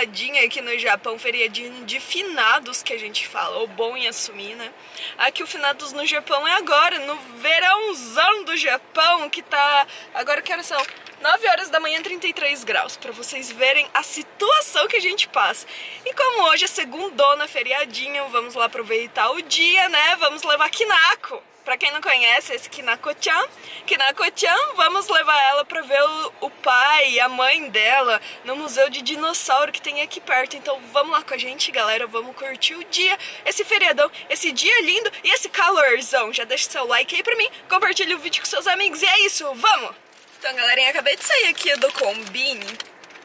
Feriadinho aqui no Japão, feriadinho de finados que a gente fala, ou bom em assumir, né? Aqui o finados no Japão é agora, no verãozão do Japão, que tá... Agora que horas são? 9 horas da manhã, 33 graus, pra vocês verem a situação que a gente passa. E como hoje é segundona, feriadinho, vamos lá aproveitar o dia, né? Vamos levar Kinako. Pra quem não conhece, esse Kinako-chan, Kinako-chan, vamos levar ela pra ver o, o pai e a mãe dela no museu de dinossauro que tem aqui perto. Então vamos lá com a gente, galera, vamos curtir o dia, esse feriadão, esse dia lindo e esse calorzão. Já deixa seu like aí pra mim, compartilha o vídeo com seus amigos e é isso, vamos! Então, galerinha, acabei de sair aqui do Combine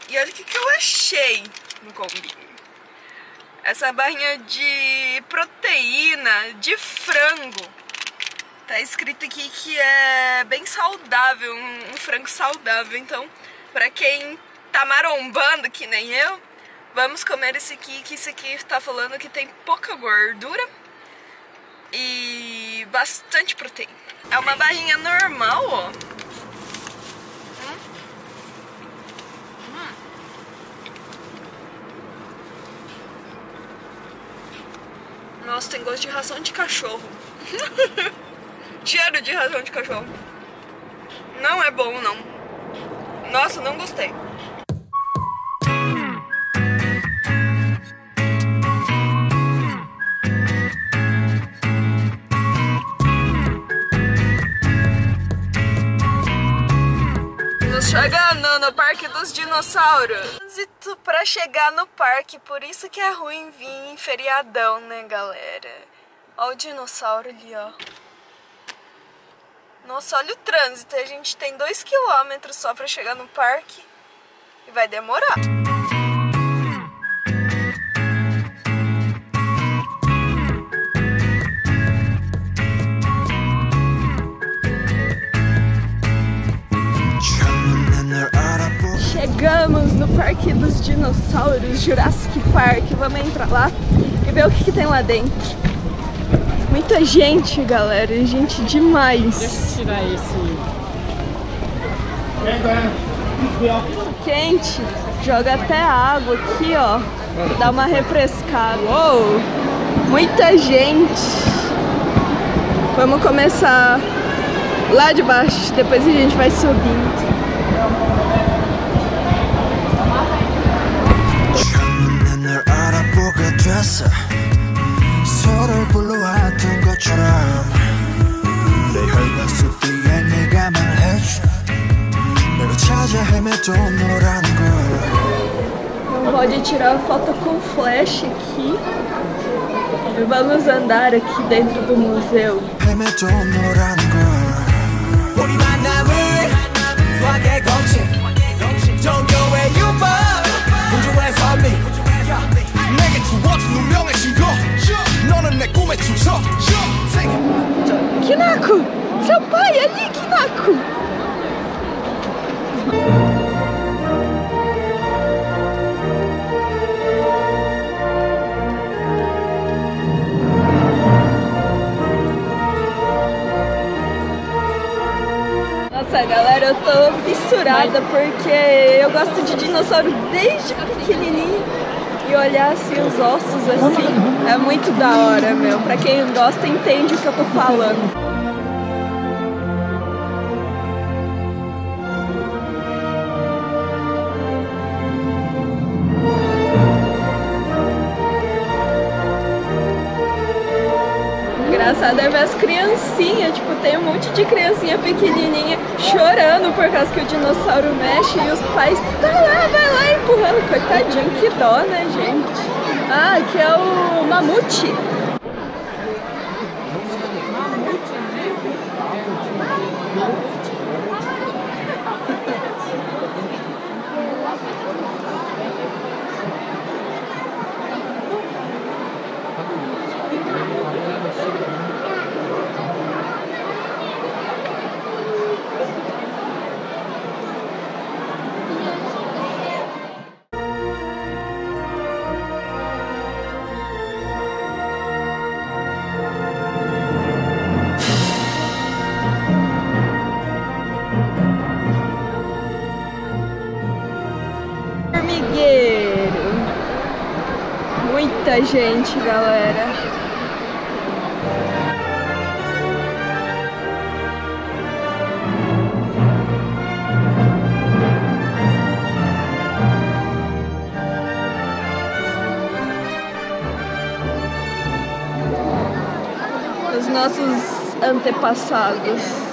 e olha o que, que eu achei no Combine. Essa barrinha de proteína de frango Tá escrito aqui que é bem saudável, um, um frango saudável. Então, pra quem tá marombando, que nem eu, vamos comer esse aqui, que esse aqui tá falando que tem pouca gordura e bastante proteína. É uma barrinha normal, ó. Nossa, tem gosto de ração de cachorro. Cheiro de ração de cachorro. Não é bom, não. Nossa, não gostei. Chegando no Parque dos Dinossauros. Trânsito pra chegar no parque, por isso que é ruim vir em feriadão, né, galera? Olha o dinossauro ali, ó. Nossa, olha o trânsito. A gente tem dois quilômetros só pra chegar no parque. E vai demorar. Chegamos no Parque dos Dinossauros, Jurassic Park. Vamos entrar lá e ver o que, que tem lá dentro. Muita gente, galera. Gente demais. Deixa eu tirar esse. Quente. Joga até água aqui, ó. Dá uma refrescada. Uou! Muita gente. Vamos começar lá de baixo. Depois a gente vai subindo. 서로를 불러왔던 것처럼 내 혈관 뒤에 네가 말해줘 내가 찾아 헤맸던 너라는 걸 Pode tirar foto com flash aqui e vamos andar aqui dentro do museu. 헤맸던 너라는 걸 Kinako! Nossa, galera, eu tô fissurada porque eu gosto de dinossauro desde pequenininho e olhar assim os ossos assim é muito da hora, meu. Pra quem gosta entende o que eu tô falando. Engraçado é ver as criancinhas, tipo, tem um monte de criancinha pequenininha chorando por causa que o dinossauro mexe e os pais, tá lá, vai lá empurrando, coitadinho, que dó, né, gente? Ah, aqui é o mamute. Muita gente, galera. Os nossos antepassados.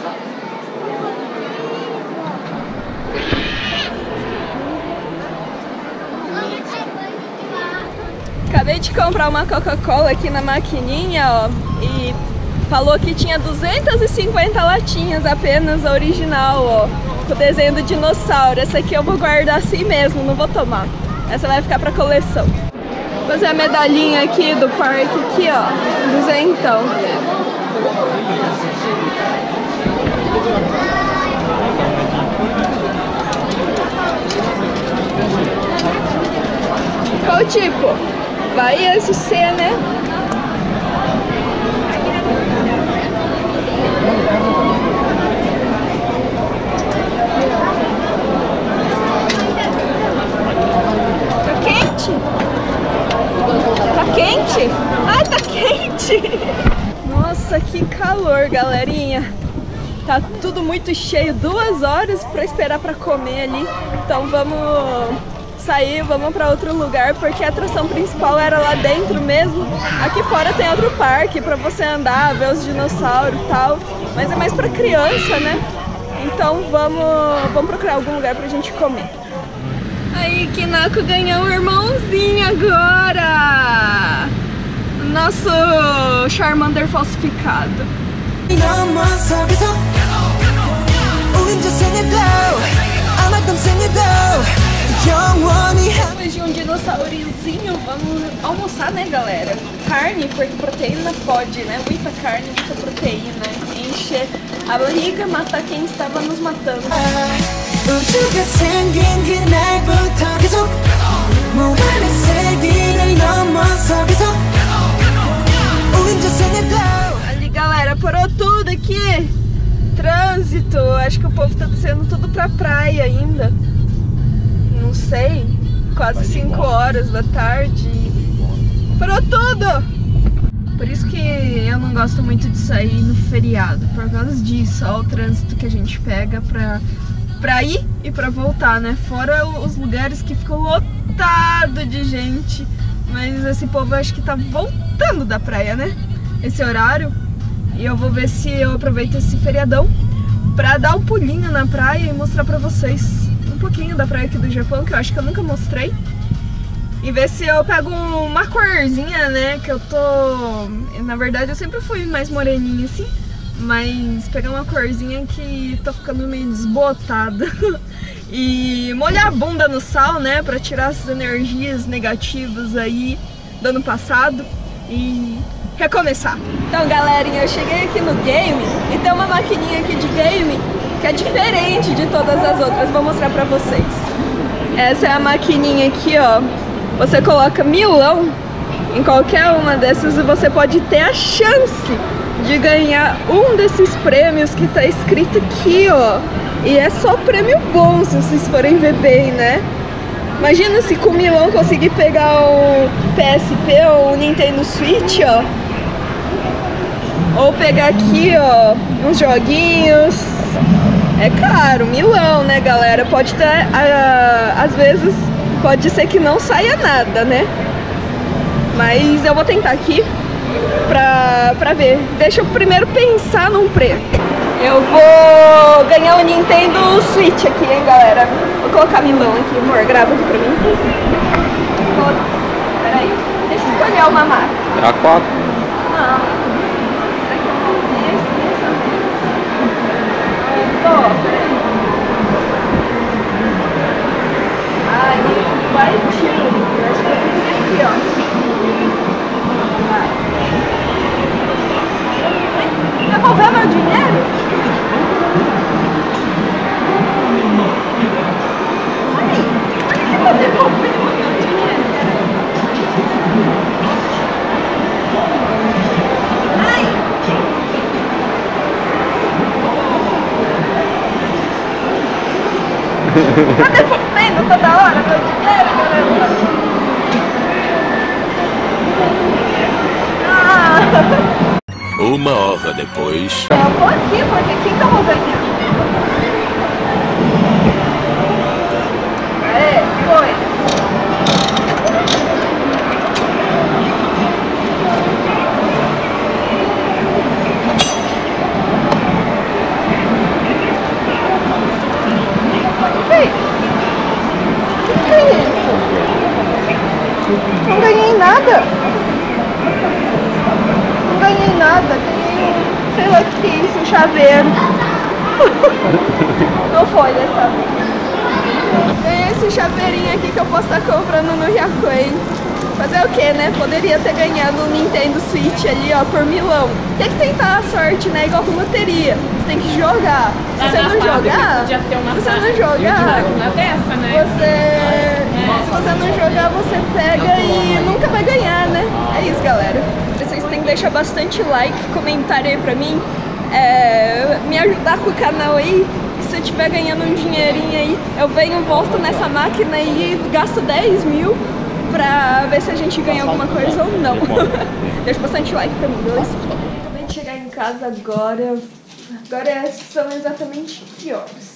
Acabei de comprar uma Coca-Cola aqui na maquininha, ó, e falou que tinha 250 latinhas apenas, a original, ó, com o desenho do dinossauro. Essa aqui eu vou guardar assim mesmo, não vou tomar. Essa vai ficar pra coleção. Vou fazer a medalhinha aqui do parque, aqui, ó, duzentão. Qual tipo? Vai esse C, né? Tá quente? Tá quente? Ai, tá quente! Nossa, que calor, galerinha! Tá tudo muito cheio, duas horas pra esperar pra comer ali. Então vamos sair, vamos para outro lugar, porque a atração principal era lá dentro mesmo. Aqui fora tem outro parque para você andar, ver os dinossauros e tal, mas é mais para criança, né? Então vamos, vamos procurar algum lugar pra gente comer. Aí, Kinako ganhou um irmãozinho agora! Nosso Charmander falsificado. Depois de um dinossaurozinho, vamos almoçar, né, galera? Carne, porque proteína pode, né? Muita carne, muita proteína. Encher a barriga, matar quem estava nos matando. Ali, galera, parou tudo aqui. Trânsito. Acho que o povo tá descendo tudo pra praia ainda sei, quase 5 horas da tarde. Parou tudo! Por isso que eu não gosto muito de sair no feriado, por causa disso, ó, o trânsito que a gente pega pra, pra ir e pra voltar, né? Fora os lugares que ficam lotado de gente, mas esse povo acho que tá voltando da praia, né? Esse horário. E eu vou ver se eu aproveito esse feriadão pra dar um pulinho na praia e mostrar pra vocês pouquinho da praia aqui do Japão, que eu acho que eu nunca mostrei. E ver se eu pego uma corzinha, né, que eu tô... Na verdade eu sempre fui mais moreninha assim, mas pegar uma corzinha que tô ficando meio desbotada. e molhar a bunda no sal, né, pra tirar essas energias negativas aí do ano passado e recomeçar. Então galerinha, eu cheguei aqui no game e tem uma maquininha aqui de game que é diferente de todas as outras. Vou mostrar pra vocês. Essa é a maquininha aqui, ó. Você coloca milão em qualquer uma dessas e você pode ter a chance de ganhar um desses prêmios que tá escrito aqui, ó. E é só prêmio bom, se vocês forem ver bem, né? Imagina se com Milão conseguir pegar o PSP ou o Nintendo Switch, ó. Ou pegar aqui, ó, uns joguinhos, é caro, milão, né, galera? Pode ter, uh, às vezes, pode ser que não saia nada, né? Mas eu vou tentar aqui pra, pra ver. Deixa eu primeiro pensar num preço. Eu vou ganhar o Nintendo Switch aqui, hein, galera? Vou colocar milão aqui, amor, grava aqui pra mim. Vou... Peraí, deixa eu escolher uma marca. A 4. Não. Ó. Aí vai tiro. Eu acho que eu fiz aqui, ó. Vai. Devolver meu dinheiro? Ai, olha que tá devolvendo meu dinheiro. Tá devolvendo toda hora meu dinheiro, galera? Ah! Uma hora depois. Eu vou aqui, porque quem é isso? Não ganhei nada. Não ganhei nada. Sei lá o que é isso, um chaveiro. Não foi dessa vez. Ganhei esse chaveirinho aqui que eu posso estar comprando no Yakuei. Fazer o que, né? Poderia ter ganhado um Nintendo Switch ali, ó, por milão. Tem que tentar a sorte, né? Igual com loteria. Você tem que jogar. Se Lá você não jogar, se você não jogar, você. Se você não jogar, você pega e nunca vai ganhar, né? É isso, galera. Vocês têm que deixar bastante like, comentário aí pra mim. é, me ajudar com o canal aí. Se eu estiver ganhando um dinheirinho aí, eu venho, volto nessa máquina e gasto 10 mil pra ver se a gente ganha alguma coisa ou não. Deixa bastante like pra mim, beleza? Acabei de chegar em casa agora. Agora são exatamente que horas?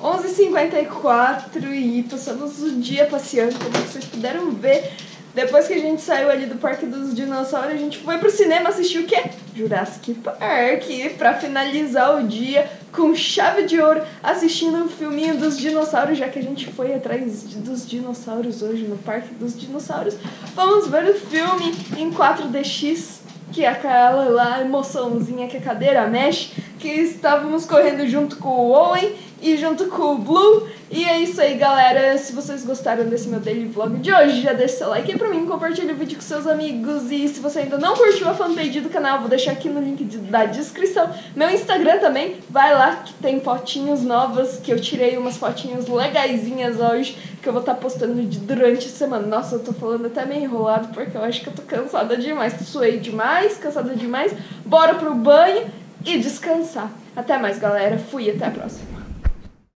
11h54 e passamos o dia passeando, como vocês puderam ver. Depois que a gente saiu ali do Parque dos Dinossauros, a gente foi pro cinema assistir o quê? Jurassic Park, pra finalizar o dia com chave de ouro, assistindo um filminho dos dinossauros, já que a gente foi atrás dos dinossauros hoje no Parque dos Dinossauros. Vamos ver o filme em 4DX, que é aquela lá emoçãozinha que a cadeira mexe, que estávamos correndo junto com o Owen e junto com o Blue. E é isso aí, galera. Se vocês gostaram desse meu daily vlog de hoje, já deixa seu like aí pra mim, compartilha o vídeo com seus amigos. E se você ainda não curtiu a fanpage do canal, vou deixar aqui no link de- da descrição. Meu Instagram também, vai lá que tem fotinhos novas, que eu tirei umas fotinhas legaisinhas hoje, que eu vou estar postando de- durante a semana. Nossa, eu tô falando até meio enrolado, porque eu acho que eu tô cansada demais. Suei demais, cansada demais. Bora pro banho e descansar. Até mais, galera. Fui, até a próxima.